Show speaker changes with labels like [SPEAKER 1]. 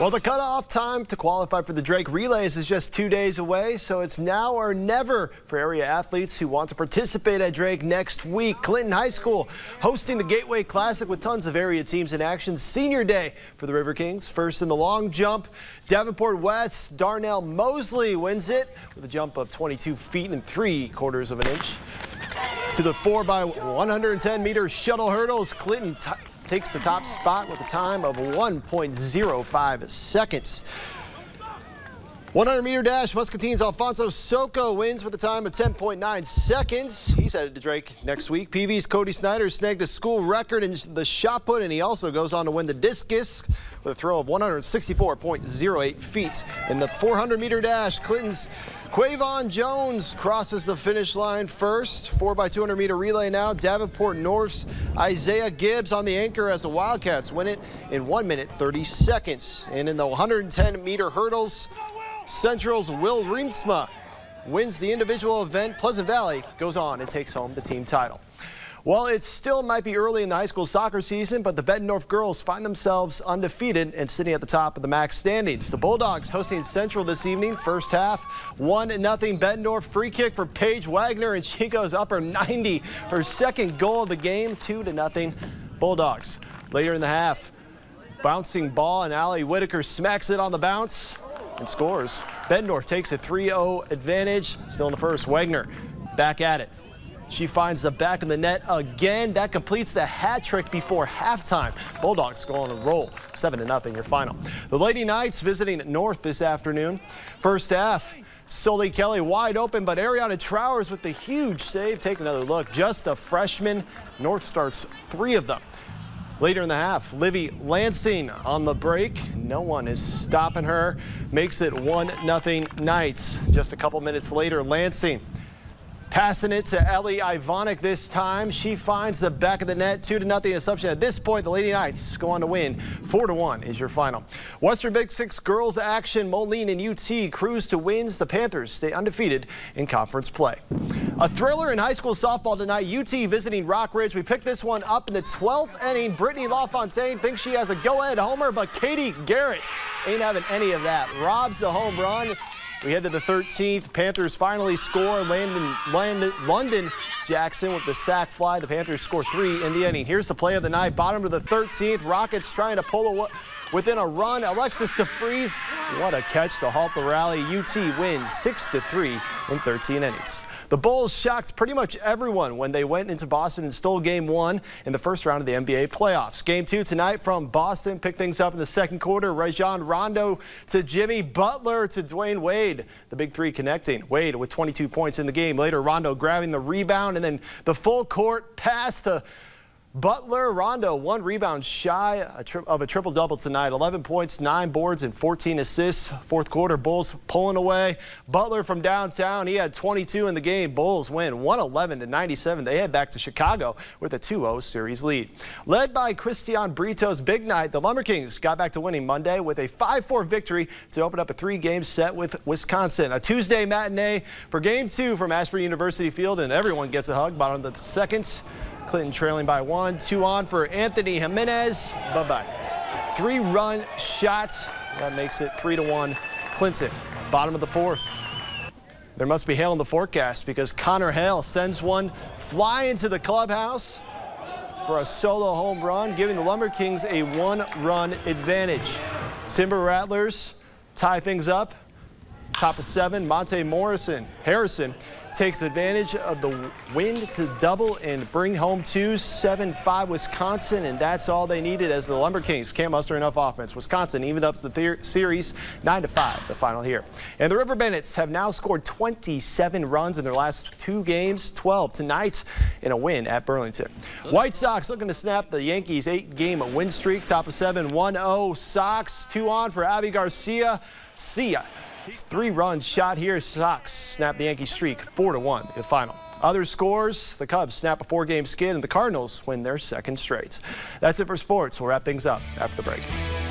[SPEAKER 1] Well, the cutoff time to qualify for the Drake Relays is just two days away, so it's now or never for area athletes who want to participate at Drake next week. Clinton High School hosting the Gateway Classic with tons of area teams in action. Senior day for the River Kings. First in the long jump, Davenport West, Darnell Mosley wins it with a jump of 22 feet and three quarters of an inch. To the 4 by 110 meter shuttle hurdles, Clinton takes the top spot with a time of 1.05 seconds. 100 meter dash, Muscatine's Alfonso Soko wins with a time of 10.9 seconds. He's headed to Drake next week. PV's Cody Snyder snagged a school record in the shot put, and he also goes on to win the discus with a throw of 164.08 feet. In the 400 meter dash, Clinton's Quavon Jones crosses the finish line first. 4 by 200 meter relay now. Davenport North's Isaiah Gibbs on the anchor as the Wildcats win it in 1 minute 30 seconds. And in the 110 meter hurdles, Central's Will Riemsma wins the individual event. Pleasant Valley goes on and takes home the team title. Well, it still might be early in the high school soccer season, but the Bettendorf girls find themselves undefeated and sitting at the top of the MAC standings. The Bulldogs hosting Central this evening, first half, 1-0 Bettendorf. Free kick for Paige Wagner, and she goes upper 90. Her second goal of the game, 2-0 Bulldogs. Later in the half, bouncing ball, and Allie Whitaker smacks it on the bounce and scores. Bettendorf takes a 3-0 advantage. Still in the first, Wagner back at it. She finds the back of the net again. That completes the hat trick before halftime. Bulldogs go on a roll. 7 to nothing. your final. The Lady Knights visiting North this afternoon. First half. Sully Kelly wide open, but Ariana Trowers with the huge save. Take another look. Just a freshman. North starts three of them. Later in the half, Livy Lansing on the break. No one is stopping her. Makes it 1-0 Knights. Just a couple minutes later, Lansing Passing it to Ellie Ivonic this time. She finds the back of the net, 2 to nothing assumption. At this point, the Lady Knights go on to win. 4 to 1 is your final. Western Big Six girls action. Moline and UT cruise to wins. The Panthers stay undefeated in conference play. A thriller in high school softball tonight. UT visiting Rockridge. We picked this one up in the 12th inning. Brittany LaFontaine thinks she has a go-ahead homer, but Katie Garrett ain't having any of that. Robs the home run. We head to the 13th. Panthers finally score. Landon, Landon, London Jackson with the sac fly. The Panthers score three in the inning. Here's the play of the night. Bottom of the 13th. Rockets trying to pull away within a run. Alexis DeFries, what a catch to halt the rally. UT wins 6 to 3 in 13 innings. The Bulls shocked pretty much everyone when they went into Boston and stole game one in the first round of the NBA playoffs. Game two tonight from Boston. Pick things up in the second quarter. Rajon Rondo to Jimmy Butler to Dwyane Wade. The big three connecting. Wade with 22 points in the game. Later, Rondo grabbing the rebound and then the full court pass to Butler Rondo, one rebound shy of a triple-double tonight. 11 points, 9 boards, and 14 assists. Fourth quarter, Bulls pulling away. Butler from downtown, he had 22 in the game. Bulls win 111 to 97. They head back to Chicago with a 2-0 series lead. Led by Christian Brito's big night, the Lumber Kings got back to winning Monday with a 5-4 victory to open up a three-game set with Wisconsin. A Tuesday matinee for Game 2 from Ashford University Field, and everyone gets a hug. Bottom of the second. Clinton trailing by one. Two on for Anthony Jimenez. Bye-bye. Three-run shot. That makes it three to one. Clinton, bottom of the fourth. There must be hail in the forecast because Connor Hale sends one fly into the clubhouse for a solo home run, giving the Lumber Kings a one-run advantage. Timber Rattlers tie things up. Top of seven, Monte Morrison, Harrison takes advantage of the wind to double and bring home two, 7-5 Wisconsin, and that's all they needed as the Lumber Kings can't muster enough offense. Wisconsin evened up the series 9-5, the final here. And the River Bandits have now scored 27 runs in their last two games, 12 tonight in a win at Burlington. White Sox looking to snap the Yankees' eight-game win streak, top of seven, 1-0 Sox, two on for Avi Garcia. See ya. Three runs shot here. Sox snap the Yankee streak 4 to 1 in the final. Other scores, the Cubs snap a four-game skid and the Cardinals win their second straight. That's it for sports. We'll wrap things up after the break.